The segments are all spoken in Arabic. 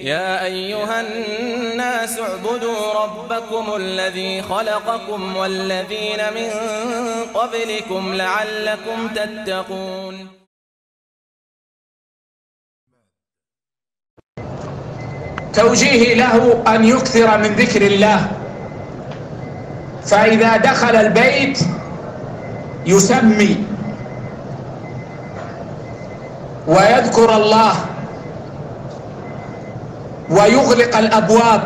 يا أيها الناس اعبدوا ربكم الذي خلقكم والذين من قبلكم لعلكم تتقون. توجيهي له أن يكثر من ذكر الله. فإذا دخل البيت يسمي ويذكر الله. ويغلق الأبواب.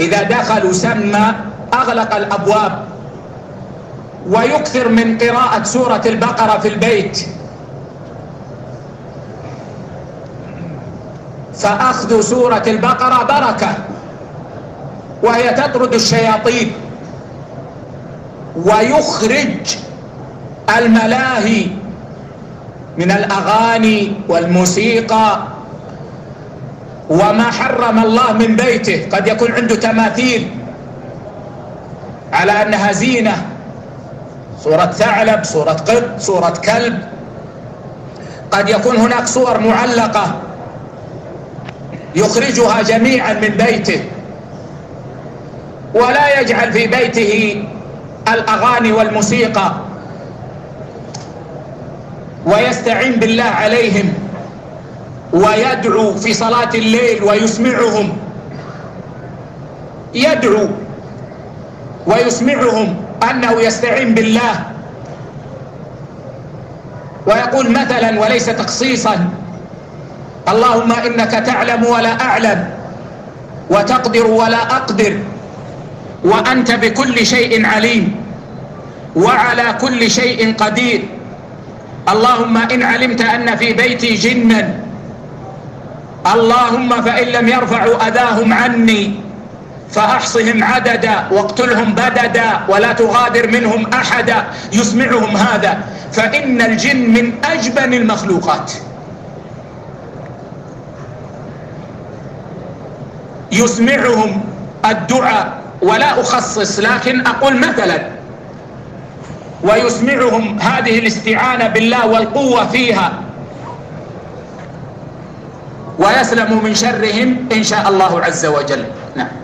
إذا دخلوا سمى أغلق الأبواب. ويكثر من قراءة سورة البقرة في البيت. فأخذ سورة البقرة بركة. وهي تطرد الشياطين. ويخرج الملاهي من الأغاني والموسيقى. وما حرم الله من بيته. قد يكون عنده تماثيل. على أنها زينة. صورة ثعلب صورة قط صورة كلب. قد يكون هناك صور معلقة. يخرجها جميعا من بيته. ولا يجعل في بيته الأغاني والموسيقى. ويستعين بالله عليهم. ويدعو في صلاة الليل ويسمعهم. يدعو ويسمعهم أنه يستعين بالله. ويقول مثلا وليس تخصيصا اللهم إنك تعلم ولا أعلم وتقدر ولا أقدر وأنت بكل شيء عليم وعلى كل شيء قدير. اللهم إن علمت أن في بيتي جنا اللهم فإن لم يرفعوا أذاهم عني فأحصهم عددا واقتلهم بددا ولا تغادر منهم أحدا يسمعهم هذا فإن الجن من أجبن المخلوقات. يسمعهم الدعاء ولا أخصص لكن أقول مثلا ويسمعهم هذه الاستعانة بالله والقوة فيها ويسلم من شرهم إن شاء الله عز وجل. نعم.